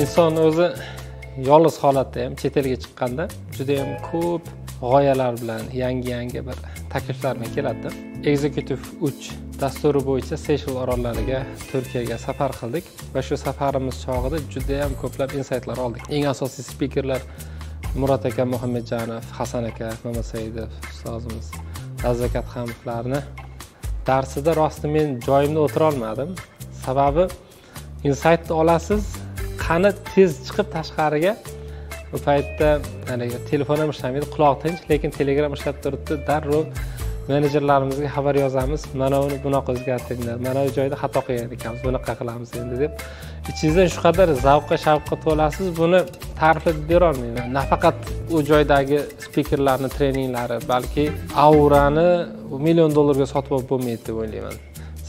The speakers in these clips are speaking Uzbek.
inson o'zi yolg'iz holatda ham chet elga chiqqanda judayam ko'p g'oyalar bilan yangi yangi bir takliflar bilan keladida executive uch dasturi bo'yicha seshel orollariga turkiyaga safar qildik va shu safarimiz chog'ida judayam ko'plab insaytlar oldik. Eng asosiy spikerlar murod aka muhammadjanov hasan aka mamasaidov ustozimiz razak adhamovlarni darsida rosti men joyimda o'tirolmadim. Sababi insaytni olasiz qani tez chiqib tashqariga. U paytda haligi telefon ham ishlamaydi quloq tinch lekin telegram ishlab turibdi. Darrov menejerlarimizga xabar yozamiz. Mana uni bunaqa o'zgartiringlar mana bu joyda xato qilgan ekanmiz. Bunaqa qilamiz endi deb. Ichingizdan shu qadar zavqqa shavqqa to'lasiz buni ta'riflab berolmayman. Nafaqat u joydagi spikerlarni treninglari balki aurani million dollarga sotib olib bo'lmaydi deb o'ylayman.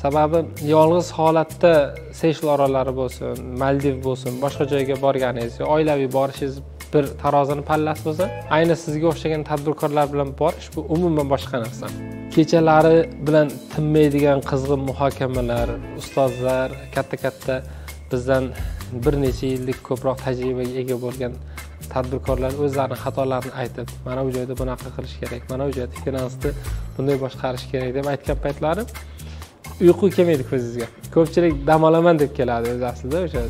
Sababi yolg'iz holatda seyshel orollari bo'lsin maldiv bo'lsin boshqa joyga borganingiz oilaviy borishingiz bir tarozini pallasi bo'lsa ayni sizga o'xshagan tadbirkorlar bilan borish bu umuman boshqa narsa. Kechalari bilan tinmaydigan qizg'in muhokamalar ustozlar katta katta bizdan bir necha yillik ko'proq tajribaga ega bo'lgan tadbirkorlar o'zlarini xatolarini aytib mana bu joyda bunaqa qilish kerak mana bu joyda finansni bunday boshqarish kerak deb aytgan paytlari uyqu kelmaydi ko'zingizga. Ko'pchilik dam olaman deb keladi o'zi aslida o'sha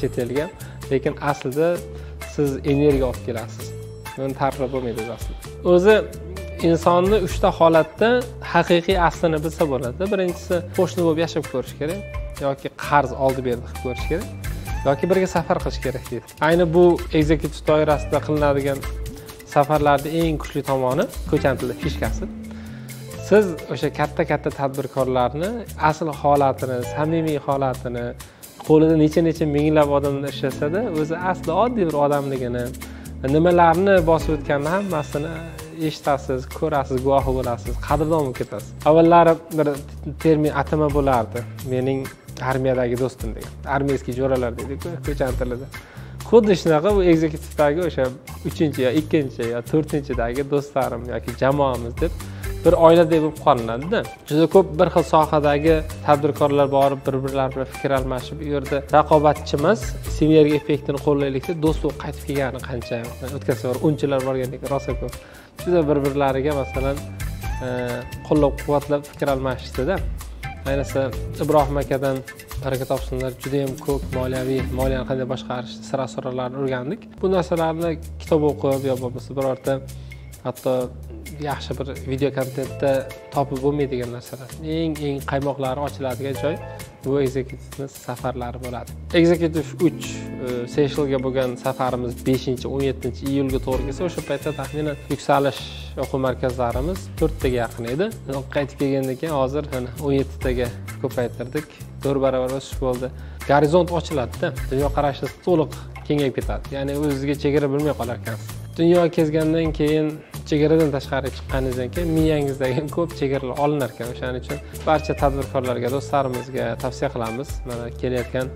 chet elga. Lekin aslida siz energiya olib kelasiz. Buni ta'riflab bo'lmaydi o'zi aslida. O'zi insonni uchta holatda haqiqiy aslini bilsa bo'ladi. Birinchisi qo'shni bo'lib yashab ko'rish kerak yoki qarz oldi berdi qilib ko'rish kerak yoki birga safar qilish kerak deydi. Ayni bu executive doirasida qilinadigan safarlarni eng kuchli tomoni ko'chan tilida fishkasi. Siz o'sha katta katta tadbirkorlarni asl holatini samimiy holatini qo'lida necha necha minglab odamlar ishlasada o'zi asli oddiy bir odamligini nimalarni bosib o'tganini hammasini e, eshitasiz ko'rasiz guvohi bo'lasiz qadrdon bo'lib ketasiz. Avvallari bir termin atama bo'lardi. Mening armiyadagi do'stim degan. Armiyskiy jo'ralar deydiku ko'chani tilida xuddi shunaqa bu ekzekutivdagi o'sha uchinchi yo ikkinchi yo to'rtinchidagi do'stlarim yoki jamoamiz deb bir oiladek bo'lib qolinadida juda ko'p bir xil sohadagi tadbirkorlar borib bir birlari bilan fikr almashib u yerda raqobatchimiz sinergiya effektini qo'llaylikda deb do'st bo'lib qaytib kelgani qancha o'tgan safar unchilar borgandek rosa ko'p. Juda bir birlariga masalan e, qo'llab quvvatlab fikr almashishdida ayniqsa ibrohim akadan baraka topsinlar judayam ko'p moliyaviy moliyani qanday boshqarish sir asrorlarini o'rgandik. Bu narsalarni kitob o'qib yo bo'lmasa birorta hatto yaxshi bir video kontentda topib bo'lmaydigan narsalar. Eng eng qaymoqlari ochiladigan joy bu executive safarlari bo'ladi. Executive uch e, bo'lgan safarimiz beshinchi o'n yettinchi iyulga to'g'ri kelsa o'sha paytda taxminan yuksalish o'quv markazlarimiz to'rttaga yaqin edi. Qaytib kelgandan keyin hozir mana o'n yettitaga ko'paytirdik. To'rt barobar o'sish bo'ldi. Gorizont ochiladida dunyoqarashingiz to'liq kengayib ketadi. Ya'ni o'zizga chegara bilmay qolar ekansiz dunyo kezgandan keyin chegaradan tashqari chiqqaningizdan keyin miyangizdagi ko'p chegaralar olinar ekan o'shaning uchun barcha tadbirkorlarga do'stlarimizga tavsiya qilamiz. Mana kelayotgan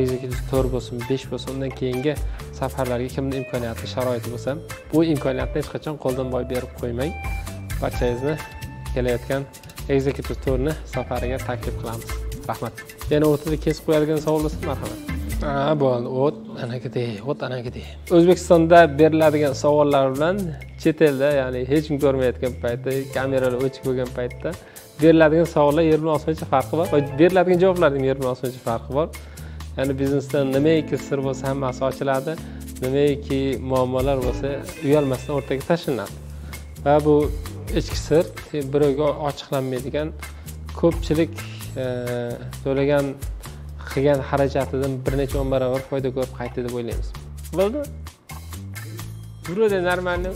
executive to'rt bo'lsin besh bo'lsin undan keyingi safarlarga kimni imkoniyati sharoiti bo'lsa bu imkoniyatni hech qachon qo'ldan boy berib qo'ymang. Barchangizni kelayotgan executive to'rni safariga taklif qilamiz. Rahmat. Yana o'rtada kesib qo'yadigan savol bo'lsa marhamat. Ha bo'ldi o't anaqadek o't anaqadek o'zbekistonda beriladigan savollar bilan chet elda ya'ni hech kim ko'rmayotgan paytda kameralar o'chiq bo'lgan paytda beriladigan savollar yer bilan osmoncha farqi bor. Va beriladigan javoblarni ham yer bilan osmoncha farqi bor. Ya'ni biznesda nimaiki sir bo'lsa hammasi ochiladi. Nimaiki muammolar bo'lsa uyalmasdan o'rtaga tashlanadi. Va bu ichki sir e, birovga ochiqlanmaydigan ko'pchilik e, to'lagan qilgan xarajatidan bir necha o'n barobar foyda ko'rib qaytdi deb o'ylaymiz. Bo'ldi. Вроде нормально